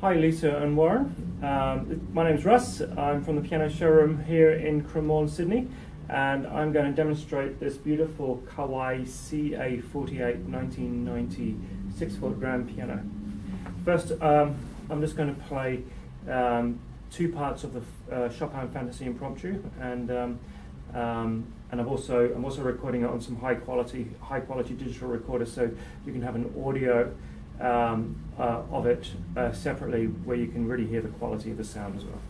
Hi, Lisa and Warren. Um, my name's Russ. I'm from the piano showroom here in Cremorne, Sydney, and I'm going to demonstrate this beautiful Kawai CA40A 1990 6 foot grand piano. First, um, I'm just going to play um, two parts of the uh, Chopin Fantasy Impromptu, and um, um, and I've also I'm also recording it on some high quality high quality digital recorders, so you can have an audio um, uh, of it uh, separately where you can really hear the quality of the sound as well.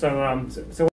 So, um, so, so